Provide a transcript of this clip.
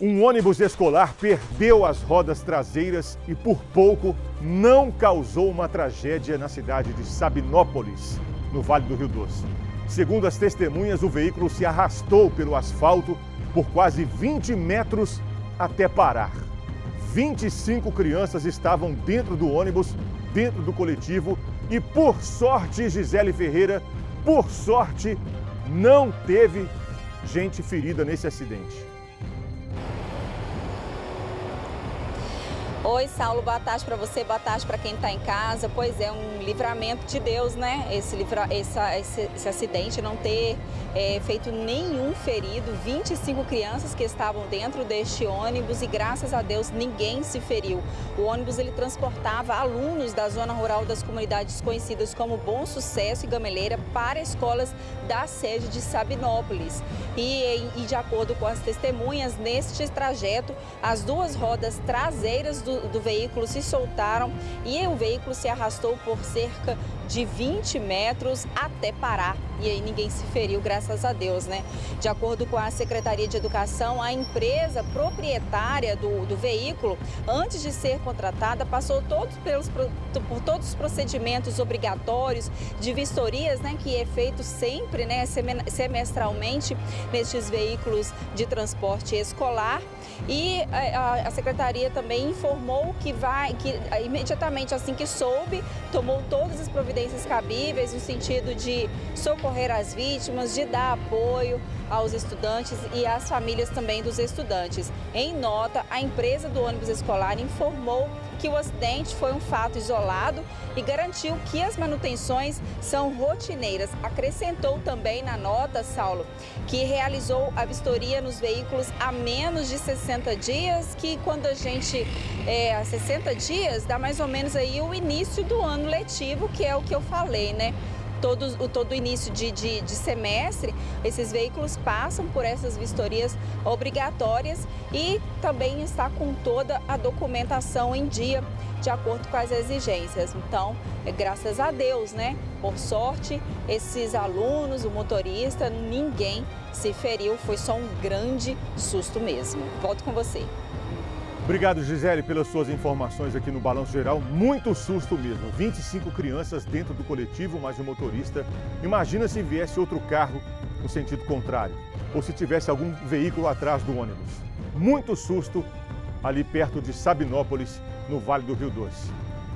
Um ônibus escolar perdeu as rodas traseiras e por pouco não causou uma tragédia na cidade de Sabinópolis, no Vale do Rio Doce. Segundo as testemunhas, o veículo se arrastou pelo asfalto por quase 20 metros até parar. 25 crianças estavam dentro do ônibus, dentro do coletivo e, por sorte, Gisele Ferreira, por sorte, não teve gente ferida nesse acidente. Oi, Saulo, boa tarde para você, boa tarde para quem está em casa. Pois é, um livramento de Deus, né? Esse, livra, esse, esse acidente não ter é, feito nenhum ferido. 25 crianças que estavam dentro deste ônibus e graças a Deus ninguém se feriu. O ônibus ele transportava alunos da zona rural das comunidades conhecidas como Bom Sucesso e Gameleira para escolas da sede de Sabinópolis. E, e de acordo com as testemunhas, neste trajeto, as duas rodas traseiras do do, veículo se soltaram e o veículo se arrastou por cerca de 20 metros até parar. E aí ninguém se feriu, graças a Deus, né? De acordo com a Secretaria de Educação, a empresa proprietária do, do veículo, antes de ser contratada, passou todos pelos, por todos os procedimentos obrigatórios de vistorias, né? Que é feito sempre, né? Semestralmente nestes veículos de transporte escolar. E a, a Secretaria também informou que vai, que imediatamente assim que soube, tomou todas as providências providências cabíveis no sentido de socorrer as vítimas, de dar apoio aos estudantes e às famílias também dos estudantes. Em nota, a empresa do ônibus escolar informou que o acidente foi um fato isolado e garantiu que as manutenções são rotineiras. Acrescentou também na nota, Saulo, que realizou a vistoria nos veículos há menos de 60 dias, que quando a gente é, há 60 dias dá mais ou menos aí o início do ano letivo, que é o que eu falei, né? Todo, o, todo início de, de, de semestre, esses veículos passam por essas vistorias obrigatórias e também está com toda a documentação em dia, de acordo com as exigências. Então, é graças a Deus, né? Por sorte, esses alunos, o motorista, ninguém se feriu, foi só um grande susto mesmo. Volto com você. Obrigado, Gisele, pelas suas informações aqui no Balanço Geral. Muito susto mesmo. 25 crianças dentro do coletivo, mas o motorista. Imagina se viesse outro carro no sentido contrário, ou se tivesse algum veículo atrás do ônibus. Muito susto ali perto de Sabinópolis, no Vale do Rio Doce.